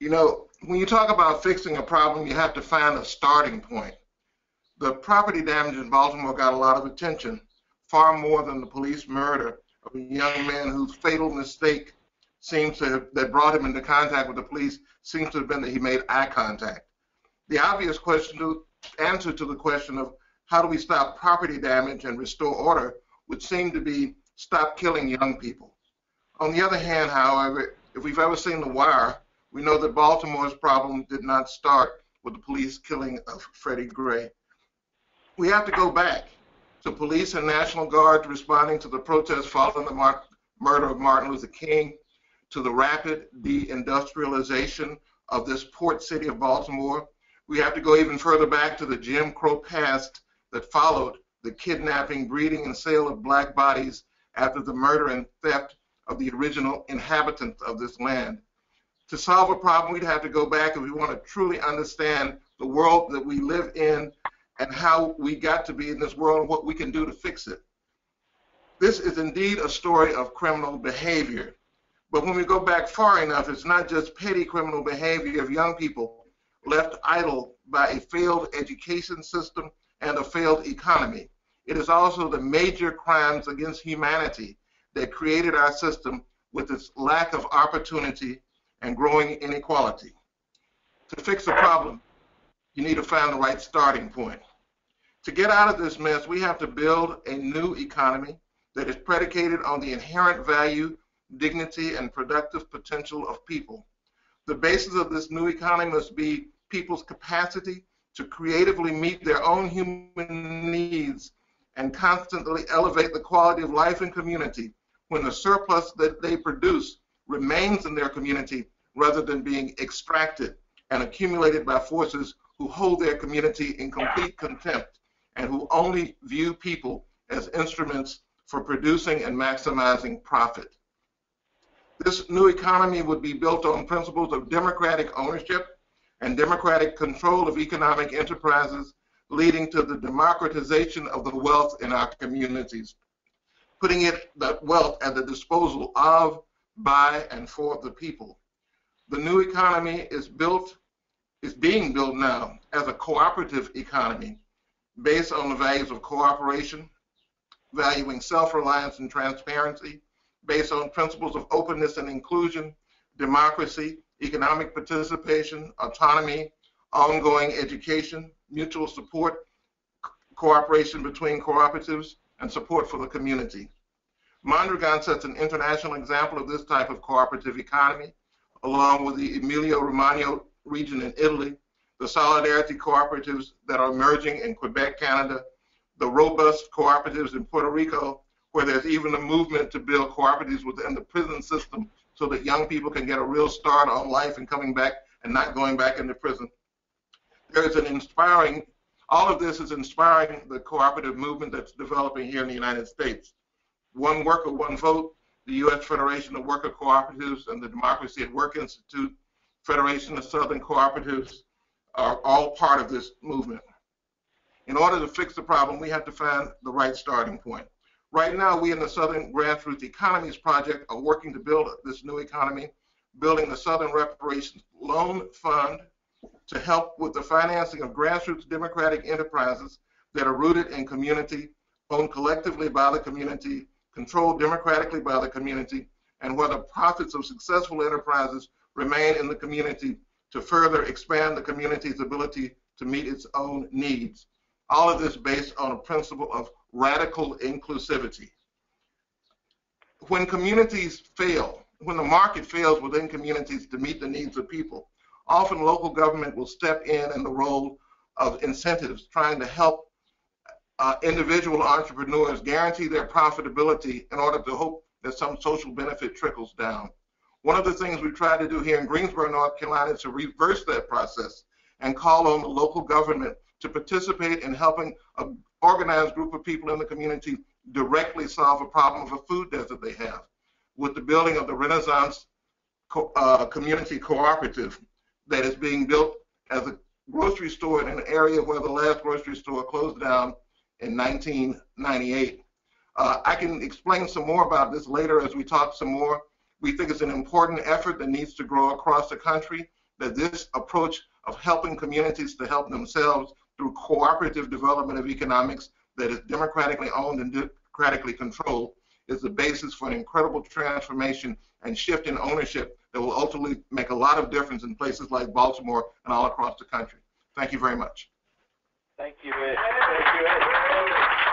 You know, when you talk about fixing a problem, you have to find a starting point. The property damage in Baltimore got a lot of attention, far more than the police murder of a young man whose fatal mistake seems to have, that brought him into contact with the police seems to have been that he made eye contact. The obvious question to answer to the question of how do we stop property damage and restore order would seem to be stop killing young people. On the other hand, however, if we've ever seen The Wire, we know that Baltimore's problem did not start with the police killing of Freddie Gray. We have to go back to police and National Guard responding to the protests following the murder of Martin Luther King, to the rapid deindustrialization of this port city of Baltimore. We have to go even further back to the Jim Crow past that followed the kidnapping, breeding, and sale of black bodies after the murder and theft of the original inhabitants of this land. To solve a problem, we'd have to go back if we want to truly understand the world that we live in and how we got to be in this world and what we can do to fix it. This is indeed a story of criminal behavior. But when we go back far enough, it's not just petty criminal behavior of young people left idle by a failed education system and a failed economy. It is also the major crimes against humanity that created our system with its lack of opportunity and growing inequality. To fix a problem, you need to find the right starting point. To get out of this mess, we have to build a new economy that is predicated on the inherent value, dignity, and productive potential of people. The basis of this new economy must be people's capacity to creatively meet their own human needs and constantly elevate the quality of life and community when the surplus that they produce remains in their community rather than being extracted and accumulated by forces who hold their community in complete contempt and who only view people as instruments for producing and maximizing profit. This new economy would be built on principles of democratic ownership and democratic control of economic enterprises leading to the democratization of the wealth in our communities, putting it that wealth at the disposal of, by, and for the people. The new economy is built, is being built now as a cooperative economy based on the values of cooperation, valuing self-reliance and transparency, based on principles of openness and inclusion, democracy, economic participation, autonomy, ongoing education, mutual support, cooperation between cooperatives, and support for the community. Mondragon sets an international example of this type of cooperative economy, along with the Emilia-Romagna region in Italy, the solidarity cooperatives that are emerging in Quebec, Canada, the robust cooperatives in Puerto Rico, where there's even a movement to build cooperatives within the prison system so that young people can get a real start on life and coming back and not going back into prison there's an inspiring, all of this is inspiring the cooperative movement that's developing here in the United States. One Worker, One Vote, the U.S. Federation of Worker Cooperatives, and the Democracy at Work Institute, Federation of Southern Cooperatives are all part of this movement. In order to fix the problem, we have to find the right starting point. Right now, we in the Southern Grassroots Economies Project are working to build this new economy, building the Southern Reparations Loan Fund, to help with the financing of grassroots democratic enterprises that are rooted in community, owned collectively by the community, controlled democratically by the community, and where the profits of successful enterprises remain in the community to further expand the community's ability to meet its own needs. All of this based on a principle of radical inclusivity. When communities fail, when the market fails within communities to meet the needs of people, often local government will step in in the role of incentives, trying to help uh, individual entrepreneurs guarantee their profitability in order to hope that some social benefit trickles down. One of the things we try to do here in Greensboro, North Carolina is to reverse that process and call on the local government to participate in helping an organized group of people in the community directly solve a problem of a food desert they have with the building of the Renaissance Co uh, Community Cooperative that is being built as a grocery store in an area where the last grocery store closed down in 1998. Uh, I can explain some more about this later as we talk some more. We think it's an important effort that needs to grow across the country that this approach of helping communities to help themselves through cooperative development of economics that is democratically owned and democratically controlled is the basis for an incredible transformation and shift in ownership that will ultimately make a lot of difference in places like Baltimore and all across the country. Thank you very much. Thank you, Ed. Thank you, Ed.